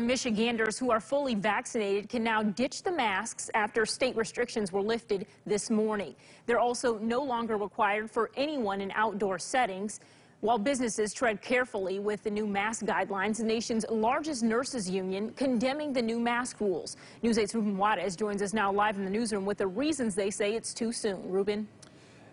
Michiganders who are fully vaccinated can now ditch the masks after state restrictions were lifted this morning. They're also no longer required for anyone in outdoor settings. While businesses tread carefully with the new mask guidelines, the nation's largest nurses union condemning the new mask rules. News 8's Ruben Juarez joins us now live in the newsroom with the reasons they say it's too soon. Ruben.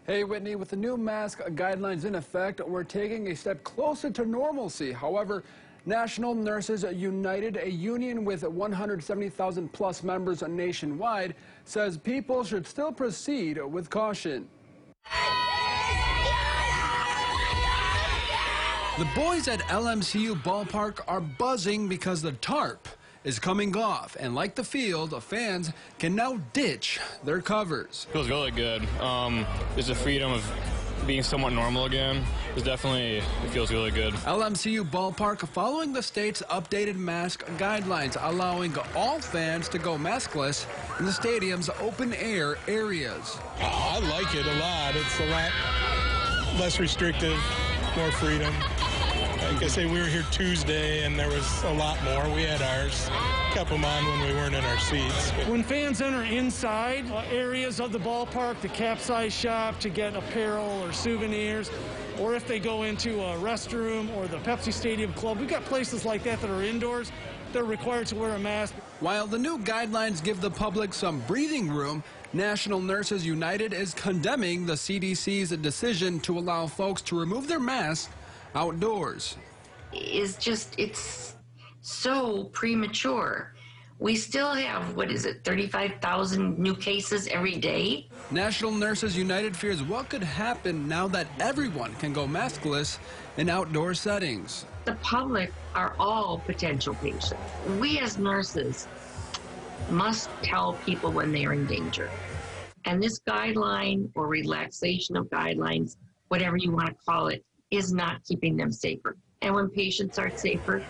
Hey, Whitney, with the new mask guidelines in effect, we're taking a step closer to normalcy. However, National Nurses United, a union with 170,000 plus members nationwide, says people should still proceed with caution. The boys at LMCU Ballpark are buzzing because the tarp is coming off, and like the field, fans can now ditch their covers. Feels really good. Um, there's a freedom of being somewhat normal again is definitely, it feels really good. LMCU Ballpark following the state's updated mask guidelines, allowing all fans to go maskless in the stadium's open air areas. I like it a lot. It's a lot less restrictive, more freedom. Like I say, we were here Tuesday and there was a lot more. We had ours. Kept them on when we weren't in our seats. When fans enter inside uh, areas of the ballpark, the capsize shop to get apparel or souvenirs, or if they go into a restroom or the Pepsi Stadium Club, we've got places like that that are indoors. They're required to wear a mask. While the new guidelines give the public some breathing room, National Nurses United is condemning the CDC's decision to allow folks to remove their masks outdoors. Is just, it's so premature. We still have, what is it, 35,000 new cases every day? National Nurses United fears what could happen now that everyone can go maskless in outdoor settings. The public are all potential patients. We as nurses must tell people when they are in danger. And this guideline or relaxation of guidelines, whatever you want to call it, is not keeping them safer. And when patients are safer,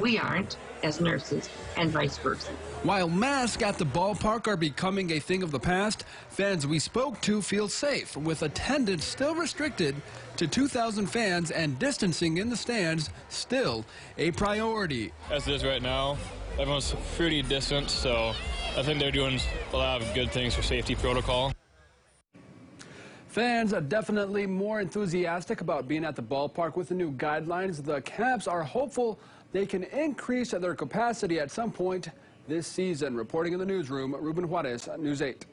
we aren't as nurses and vice versa. While masks at the ballpark are becoming a thing of the past, fans we spoke to feel safe, with attendance still restricted to 2,000 fans and distancing in the stands still a priority. As it is right now, everyone's pretty distant, so I think they're doing a lot of good things for safety protocol. Fans are definitely more enthusiastic about being at the ballpark with the new guidelines. The Caps are hopeful they can increase their capacity at some point this season. Reporting in the newsroom, Ruben Juarez, News 8.